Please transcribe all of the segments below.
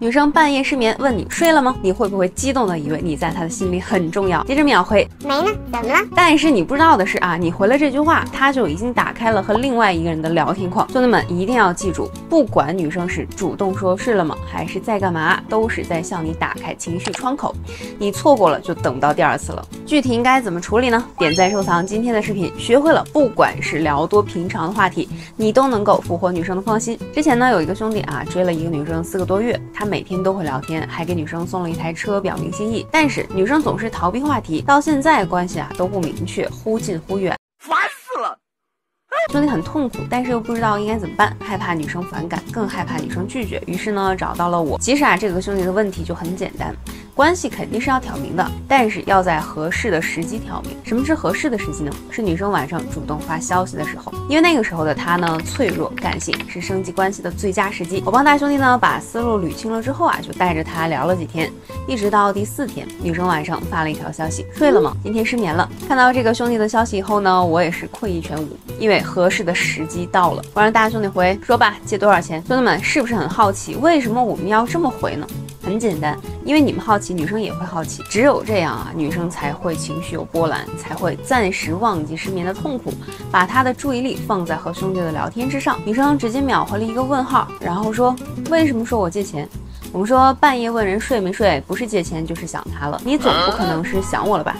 女生半夜失眠问你睡了吗？你会不会激动的以为你在她的心里很重要？接着秒回没呢，怎么了？但是你不知道的是啊，你回了这句话，她就已经打开了和另外一个人的聊天框。兄弟们一定要记住，不管女生是主动说睡了吗，还是在干嘛，都是在向你打开情绪窗口。你错过了就等不到第二次了。具体应该怎么处理呢？点赞收藏今天的视频，学会了，不管是聊多平常的话题，你都能够俘获女生的芳心。之前呢，有一个兄弟啊，追了一个女生四个多月，他。每天都会聊天，还给女生送了一台车，表明心意。但是女生总是逃避话题，到现在关系啊都不明确，忽近忽远，烦死了。兄弟很痛苦，但是又不知道应该怎么办，害怕女生反感，更害怕女生拒绝，于是呢找到了我。其实啊，这个兄弟的问题就很简单。关系肯定是要挑明的，但是要在合适的时机挑明。什么是合适的时机呢？是女生晚上主动发消息的时候，因为那个时候的她呢脆弱感性，是升级关系的最佳时机。我帮大兄弟呢把思路捋清了之后啊，就带着他聊了几天，一直到第四天，女生晚上发了一条消息：睡了吗？今天失眠了。看到这个兄弟的消息以后呢，我也是困意全无，因为合适的时机到了。我让大兄弟回说吧，借多少钱？兄弟们是不是很好奇，为什么我们要这么回呢？很简单，因为你们好奇，女生也会好奇，只有这样啊，女生才会情绪有波澜，才会暂时忘记失眠的痛苦，把她的注意力放在和兄弟的聊天之上。女生直接秒回了一个问号，然后说：“为什么说我借钱？我们说半夜问人睡没睡，不是借钱就是想他了，你总不可能是想我了吧？”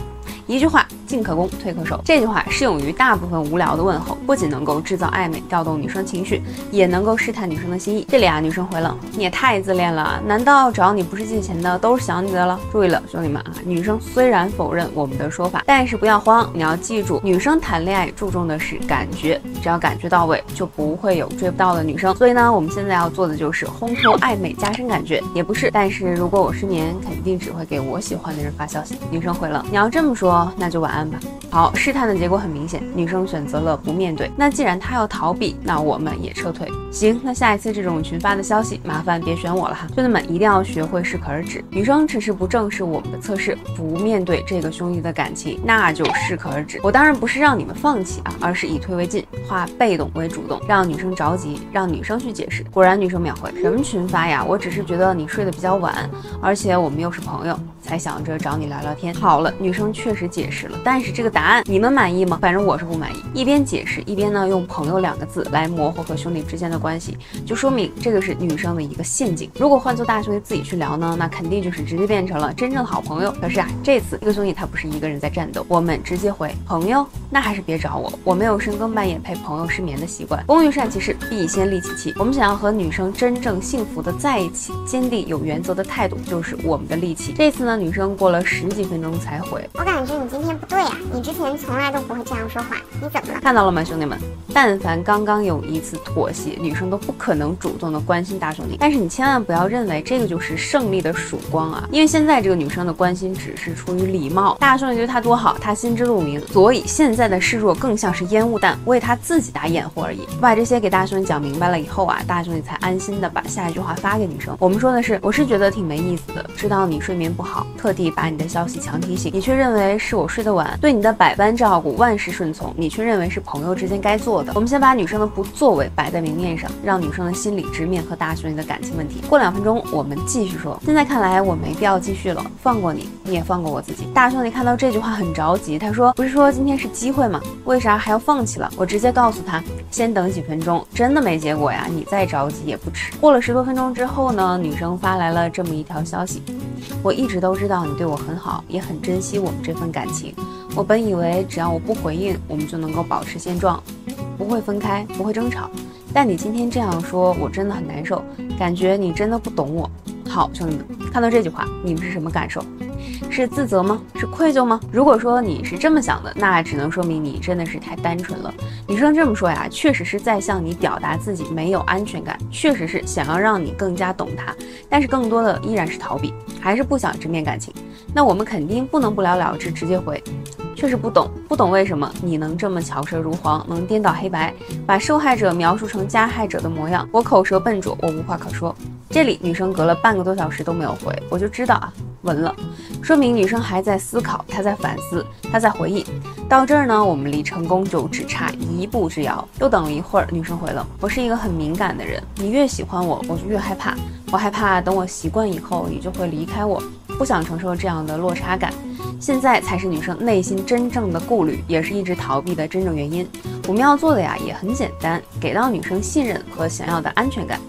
一句话。进可攻，退可守。这句话适用于大部分无聊的问候，不仅能够制造暧昧，调动女生情绪，也能够试探女生的心意。这里啊，女生回了，你也太自恋了，难道找你不是借钱的，都是想你的了？注意了，兄弟们啊，女生虽然否认我们的说法，但是不要慌，你要记住，女生谈恋爱注重的是感觉，只要感觉到位，就不会有追不到的女生。所以呢，我们现在要做的就是烘托暧昧，加深感觉，也不是。但是如果我失眠，肯定只会给我喜欢的人发消息。女生回了，你要这么说，那就晚安吧。好，试探的结果很明显，女生选择了不面对。那既然她要逃避，那我们也撤退。行，那下一次这种群发的消息，麻烦别选我了哈。兄弟们一定要学会适可而止。女生迟迟不正视我们的测试，不面对这个兄弟的感情，那就适可而止。我当然不是让你们放弃啊，而是以退为进，化被动为主动，让女生着急，让女生去解释。果然女生秒回，什么群发呀？我只是觉得你睡得比较晚，而且我们又是朋友。才想着找你聊聊天。好了，女生确实解释了，但是这个答案你们满意吗？反正我是不满意。一边解释一边呢，用朋友两个字来模糊和兄弟之间的关系，就说明这个是女生的一个陷阱。如果换做大兄弟自己去聊呢，那肯定就是直接变成了真正的好朋友。可是啊，这次这个兄弟他不是一个人在战斗，我们直接回朋友，那还是别找我，我没有深更半夜陪朋友失眠的习惯。工欲善其事，必先利其器。我们想要和女生真正幸福的在一起，坚定有原则的态度就是我们的利器。这次呢？女生过了十几分钟才回，我感觉你今天不对啊，你之前从来都不会这样说话，你怎么了？看到了吗，兄弟们？但凡刚刚有一次妥协，女生都不可能主动的关心大兄弟。但是你千万不要认为这个就是胜利的曙光啊，因为现在这个女生的关心只是出于礼貌，大兄弟对她多好，她心知肚明，所以现在的示弱更像是烟雾弹，为她自己打掩护而已。我把这些给大兄弟讲明白了以后啊，大兄弟才安心的把下一句话发给女生。我们说的是，我是觉得挺没意思的，知道你睡眠不好，特地。把你的消息强提醒，你却认为是我睡得晚，对你的百般照顾，万事顺从，你却认为是朋友之间该做的。我们先把女生的不作为摆在明面上，让女生的心理直面和大兄弟的感情问题。过两分钟我们继续说。现在看来我没必要继续了，放过你，你也放过我自己。大兄弟看到这句话很着急，他说：“不是说今天是机会吗？为啥还要放弃了？”我直接告诉他：“先等几分钟，真的没结果呀，你再着急也不迟。”过了十多分钟之后呢，女生发来了这么一条消息：“我一直都不知道你对我很好。”也很珍惜我们这份感情。我本以为只要我不回应，我们就能够保持现状，不会分开，不会争吵。但你今天这样说，我真的很难受，感觉你真的不懂我。好，兄弟们，看到这句话，你们是什么感受？是自责吗？是愧疚吗？如果说你是这么想的，那只能说明你真的是太单纯了。女生这么说呀，确实是在向你表达自己没有安全感，确实是想要让你更加懂她，但是更多的依然是逃避，还是不想直面感情。那我们肯定不能不了了之，直接回，确实不懂，不懂为什么你能这么巧舌如簧，能颠倒黑白，把受害者描述成加害者的模样。我口舌笨拙，我无话可说。这里女生隔了半个多小时都没有回，我就知道啊，纹了，说明女生还在思考，她在反思，她在回忆。到这儿呢，我们离成功就只差一步之遥。又等了一会儿，女生回了：“我是一个很敏感的人，你越喜欢我，我就越害怕。我害怕等我习惯以后，你就会离开我，不想承受这样的落差感。现在才是女生内心真正的顾虑，也是一直逃避的真正原因。我们要做的呀，也很简单，给到女生信任和想要的安全感。”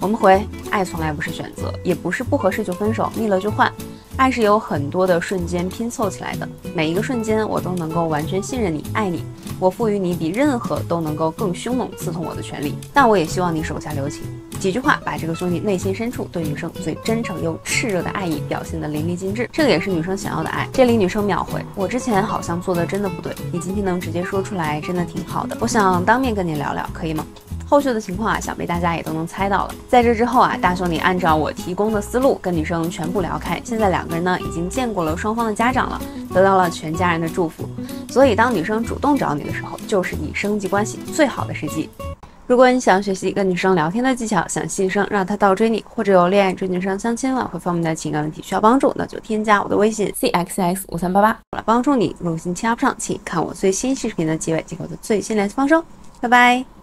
我们回，爱从来不是选择，也不是不合适就分手，腻了就换。爱是有很多的瞬间拼凑起来的，每一个瞬间我都能够完全信任你，爱你。我赋予你比任何都能够更凶猛刺痛我的权利，但我也希望你手下留情。几句话把这个兄弟内心深处对女生最真诚又炽热的爱意表现得淋漓尽致，这个也是女生想要的爱。这里女生秒回，我之前好像做的真的不对，你今天能直接说出来，真的挺好的。我想当面跟你聊聊，可以吗？后续的情况啊，想必大家也都能猜到了。在这之后啊，大兄弟按照我提供的思路跟女生全部聊开。现在两个人呢已经见过了双方的家长了，得到了全家人的祝福。所以当女生主动找你的时候，就是你升级关系最好的时机。如果你想学习跟女生聊天的技巧，想吸引生让她倒追你，或者有恋爱追女生相亲挽回方面的情感问题需要帮助，那就添加我的微信 c x x 五三八八，我来帮助你。如果心情不上，请看我最新视频的结尾，即可的最新联系方式。拜拜。